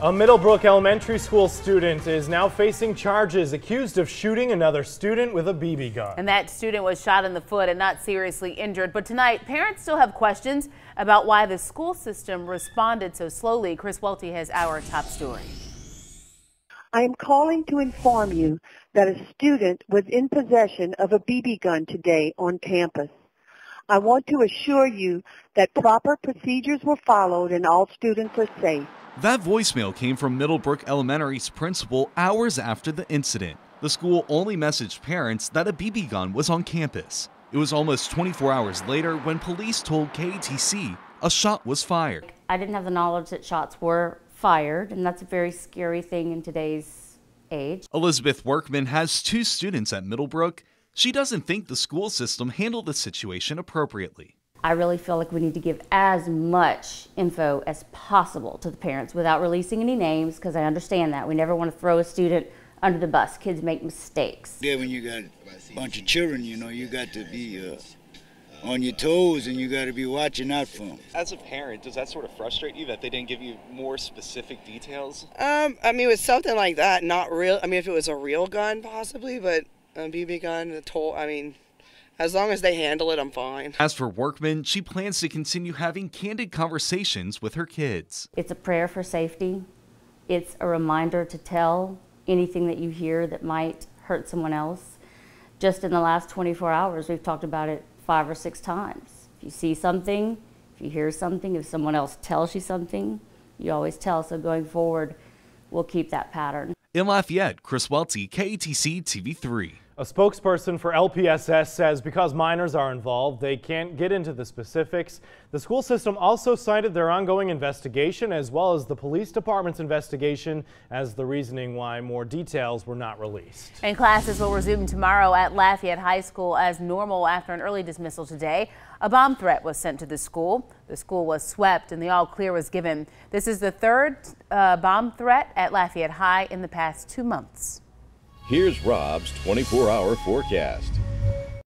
A Middlebrook Elementary School student is now facing charges accused of shooting another student with a BB gun. And that student was shot in the foot and not seriously injured. But tonight, parents still have questions about why the school system responded so slowly. Chris Welty has our top story. I am calling to inform you that a student was in possession of a BB gun today on campus. I want to assure you that proper procedures were followed and all students are safe. That voicemail came from Middlebrook Elementary's principal hours after the incident. The school only messaged parents that a BB gun was on campus. It was almost 24 hours later when police told KATC a shot was fired. I didn't have the knowledge that shots were fired, and that's a very scary thing in today's age. Elizabeth Workman has two students at Middlebrook. She doesn't think the school system handled the situation appropriately. I really feel like we need to give as much info as possible to the parents without releasing any names because I understand that. We never want to throw a student under the bus. Kids make mistakes. Yeah, when you got a bunch of children, you know, you got to be uh, on your toes and you got to be watching out for them. As a parent, does that sort of frustrate you that they didn't give you more specific details? Um, I mean, with something like that, not real. I mean, if it was a real gun, possibly, but a BB gun, a toll. I mean, as long as they handle it, I'm fine. As for Workman, she plans to continue having candid conversations with her kids. It's a prayer for safety. It's a reminder to tell anything that you hear that might hurt someone else. Just in the last 24 hours, we've talked about it five or six times. If you see something, if you hear something, if someone else tells you something, you always tell. So going forward, we'll keep that pattern. In Lafayette, Chris Welty, KATC TV3. A spokesperson for LPSS says because minors are involved, they can't get into the specifics. The school system also cited their ongoing investigation as well as the police department's investigation as the reasoning why more details were not released. And classes will resume tomorrow at Lafayette High School as normal after an early dismissal today. A bomb threat was sent to the school. The school was swept and the all clear was given. This is the third uh, bomb threat at Lafayette High in the past two months. Here's Rob's 24 hour forecast.